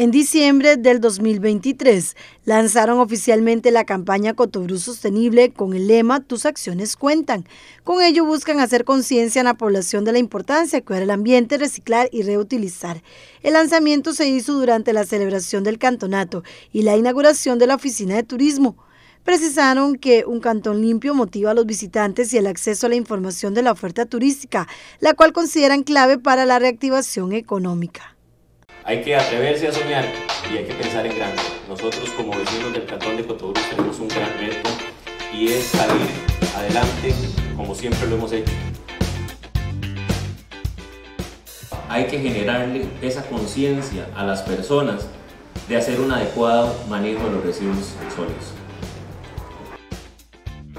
En diciembre del 2023 lanzaron oficialmente la campaña Cotobrú Sostenible con el lema Tus acciones cuentan. Con ello buscan hacer conciencia en la población de la importancia de cuidar el ambiente, reciclar y reutilizar. El lanzamiento se hizo durante la celebración del cantonato y la inauguración de la oficina de turismo. Precisaron que un cantón limpio motiva a los visitantes y el acceso a la información de la oferta turística, la cual consideran clave para la reactivación económica. Hay que atreverse a soñar y hay que pensar en grande. Nosotros como vecinos del Cantón de Cotobrú tenemos un gran reto y es salir adelante como siempre lo hemos hecho. Hay que generarle esa conciencia a las personas de hacer un adecuado manejo de los residuos sólidos.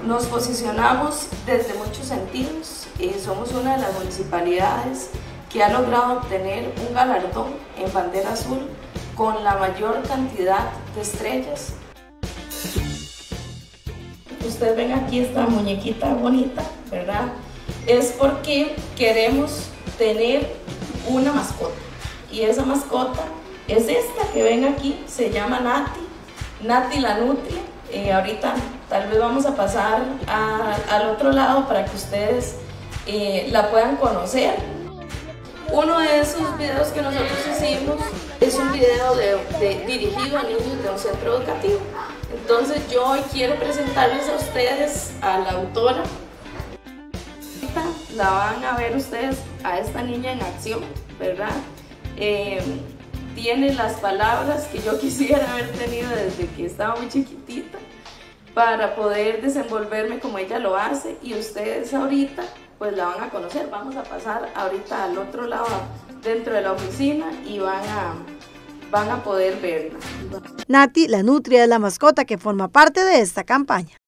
Nos posicionamos desde muchos sentidos. Eh, somos una de las municipalidades que ha logrado obtener un galardón en bandera azul con la mayor cantidad de estrellas. Ustedes ven aquí esta muñequita bonita, ¿verdad? Es porque queremos tener una mascota. Y esa mascota es esta que ven aquí, se llama Nati, Nati la Nutria. Eh, ahorita tal vez vamos a pasar al otro lado para que ustedes eh, la puedan conocer. Uno de esos videos que nosotros hicimos es un video de, dirigido a niños de un centro educativo. Entonces yo hoy quiero presentarles a ustedes a la autora. La van a ver ustedes a esta niña en acción, ¿verdad? Eh, tiene las palabras que yo quisiera haber tenido desde que estaba muy chiquitita para poder desenvolverme como ella lo hace y ustedes ahorita pues la van a conocer. Vamos a pasar ahorita al otro lado dentro de la oficina y van a, van a poder verla. Nati, la nutria, es la mascota que forma parte de esta campaña.